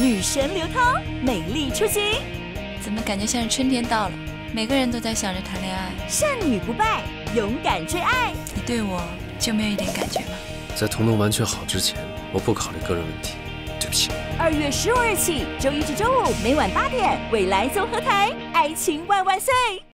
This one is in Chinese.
女神刘涛，美丽出行。怎么感觉像是春天到了？每个人都在想着谈恋爱。善女不败，勇敢追爱。你对我就没有一点感觉吗？在彤彤完全好之前，我不考虑个人问题，对不起。二月十五日起，周一至周五每晚八点，未来综合台，爱情万万岁。